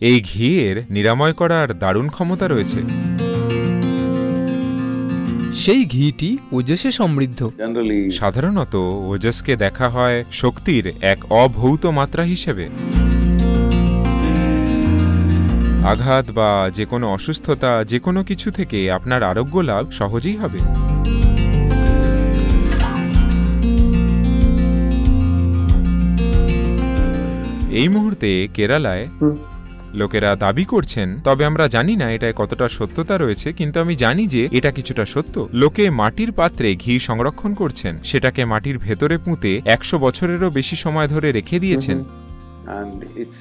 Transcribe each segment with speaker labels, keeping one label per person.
Speaker 1: এই ঘিয়ের নিরাময় করার দারুণ ক্ষমতা রয়েছে।
Speaker 2: সেই ঘিটি ওজসে সমৃদ্ধ।
Speaker 1: সাধারণত ওজসকে দেখা হয় শক্তির এক অভৌত মাত্রা হিসেবে। আঘাত বা যে কোনো অসুস্থতা যে কোনো কিছু থেকে আপনার আরোগ্য লাভ সহজেই হবে। এই মুহূর্তে কেরালায় লোকেরা দাবি করছেন, তবে আমরা জানি না এটায় কতটা সত্যতা রয়েছে, কিন্তু আমি জানি যে এটা কিছুটা সত্য। লোকে মাটির পাত্রে ঘি সংরক্ষণ করছেন, সেটাকে মাটির ভেতরে পুঁতে একশো বছরেরও বেশি সময় ধরে রেখে দিয়েছেন।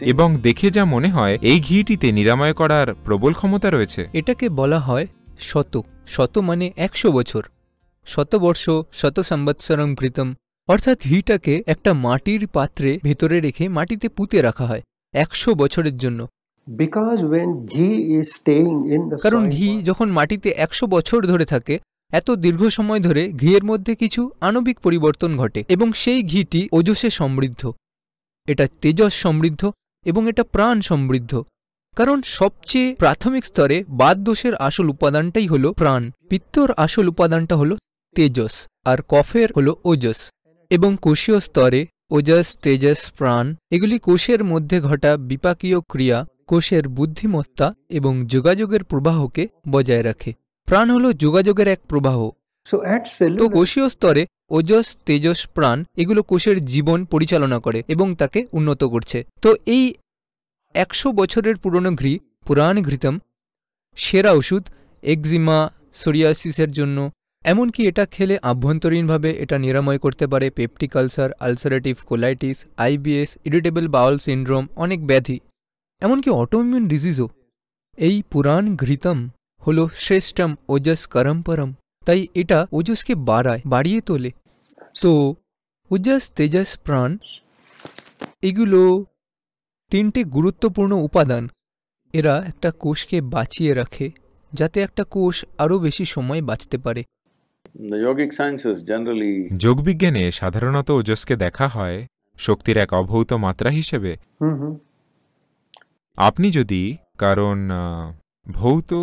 Speaker 1: এবং দেখে যা মনে হয়, এই ঘিটিতে নিরাময় করার প্রবল ক্ষমতা রয়েছে।
Speaker 2: এটাকে বলা হয় শত শত মানে একশো বছর। শতবর্ষ শত সম্বৎসরম ঘৃতম। অর্থাৎ ঘিটাকে একটা মাটির পাত্রে ভেতরে রেখে মাটিতে পুঁতে রাখা হয়, একশো বছরের জন্য। কারণ ঘি যখন মাটিতে একশো বছর ধরে থাকে এত দীর্ঘ সময় ধরে ঘিয়ের মধ্যে কিছু আণবিক পরিবর্তন ঘটে এবং সেই ঘিটি ওজসে সমৃদ্ধ। এটা তেজস সমৃদ্ধ এবং এটা প্রাণ সমৃদ্ধ। কারণ সবচেয়ে প্রাথমিক স্তরে বাদ দোষের আসল উপাদানটাই হলো প্রাণ। পিত্তর আসল উপাদানটা হলো তেজস আর কফের হলো ওজস। এবং কোষীয় স্তরে ওজস তেজস প্রাণ এগুলি কোষের মধ্যে ঘটা বিপাকীয় ক্রিয়া কোষের বুদ্ধিমত্তা এবং যোগাযোগের প্রবাহকে বজায় রাখে। প্রাণ হল যোগাযোগের এক প্রবাহ। তো কোষীয় স্তরে ওজস তেজস প্রাণ এগুলো কোষের জীবন পরিচালনা করে এবং তাকে উন্নত করছে। তো এই একশো বছরের পুরনো ঘৃ পুরাণ ঘৃতম সেরা ওষুধ একজিমা সোরিয়াসিসের জন্য এমনকি এটা খেলে আভ্যন্তরীণভাবে এটা নিরাময় করতে পারে peptic ulcer ulcerative colitis IBS irritable bowel syndrome অনেক ব্যাধি। এমনকি অটোইমিউন ডিজিজও এই পুরাণ ঘৃতম হল শ্রেষ্ঠম ওজস করম্পরম তাই এটা ওজসকে বাড়ায় বাড়িয়ে তোলে। তো ওজস তেজস প্রাণ এগুলো তিনটে গুরুত্বপূর্ণ উপাদান। এরা একটা কোষকে বাঁচিয়ে রাখে যাতে একটা কোষ আরও বেশি সময় বাঁচতে পারে।
Speaker 1: যোগবিজ্ঞানে সাধারণত ওজসকে দেখা হয় শক্তির এক অভৌত মাত্রা হিসেবে. আপনি যদি কারণ ভৌত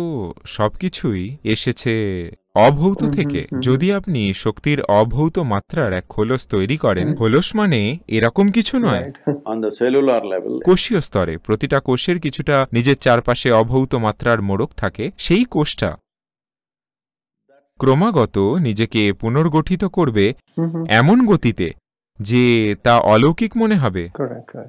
Speaker 1: সবকিছুই এসেছে অভৌত থেকে যদি আপনি শক্তির অভৌত মাত্রার এক খোলস তৈরি করেন খোলস মানে এরকম কিছু নয়। কোষীয় স্তরে প্রতিটা কোষের কিছুটা নিজের চারপাশে অভৌত মাত্রার মোড়ক থাকে সেই কোষটা ক্রমাগত নিজেকে পুনর্গঠিত করবে. এমন গতিতে যে তা অলৌকিক মনে হবে.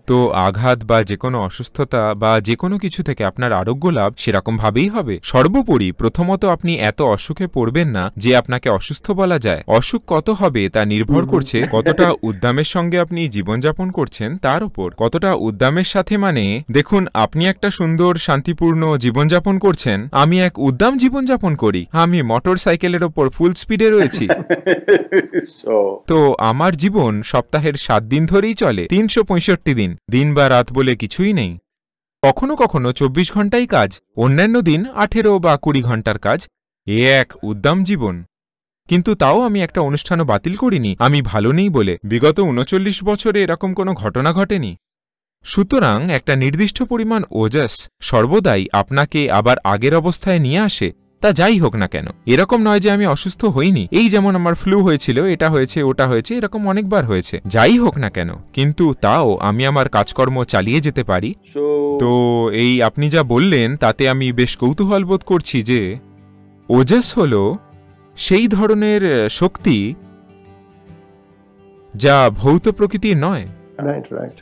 Speaker 1: তো আঘাত বা যে কোনো অসুস্থতা বা যে কোনো কিছু থেকে আপনার আরোগ্য লাভ সেরকম ভাবেই হবে। সর্বোপরি প্রথমত আপনি এত অসুখে পড়বেন না যে আপনাকে অসুস্থ বলা যায়। অসুখ কত হবে তা নির্ভর করছে কতটা উদ্দামের সঙ্গে আপনি জীবনযাপন করছেন তার উপর। কতটা উদ্দামের সাথে মানে দেখুন আপনি একটা সুন্দর শান্তিপূর্ণ জীবনযাপন করছেন। আমি এক উদ্দাম জীবনযাপন করি। আমি মোটর সাইকেলের ওপর ফুল স্পিডে রয়েছি। তো আমার জীবন সপ্তাহের সাত দিন ধরেই চলে। তিনশো পঁয়ষট্টি দিন। দিন বা রাত বলে কিছুই নেই। কখনো কখনো চব্বিশ ঘন্টাই কাজ। অন্যান্য দিন আঠেরো বা কুড়ি ঘণ্টার কাজ। এ এক উদ্দাম জীবন। কিন্তু তাও আমি একটা অনুষ্ঠানও বাতিল করিনি। আমি ভালো নেই বলে। বিগত উনচল্লিশ বছরে এরকম কোনো ঘটনা ঘটেনি। সুতরাং একটা নির্দিষ্ট পরিমাণ ওজাস সর্বদাই আপনাকে আবার আগের অবস্থায় নিয়ে আসে। তা যাই হোক না কেন এরকম নয় যে আমি অসুস্থ হইনি। এই যেমন আমার ফ্লু হয়েছিল এটা হয়েছে ওটা হয়েছে এরকম অনেকবার হয়েছে। যাই হোক না কেন কিন্তু তাও আমি আমার কাজকর্ম চালিয়ে যেতে পারি। তো এই আপনি যা বললেন তাতে আমি বেশ কৌতূহল বোধ করছি যে ওজাস হল সেই ধরনের শক্তি যা ভৌত প্রকৃতির নয়.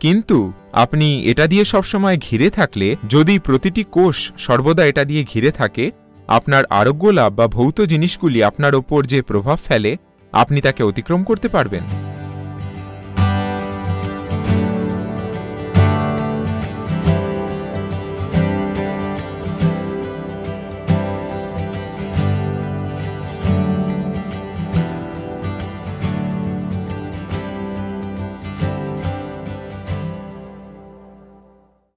Speaker 1: কিন্তু আপনি এটা দিয়ে সবসময় ঘিরে থাকলে যদি প্রতিটি কোষ সর্বদা এটা দিয়ে ঘিরে থাকে আপনার আরোগ্য লাভ বা ভৌত জিনিসগুলি আপনার ওপর যে প্রভাব ফেলে, আপনি তাকে অতিক্রম করতে পারবেন।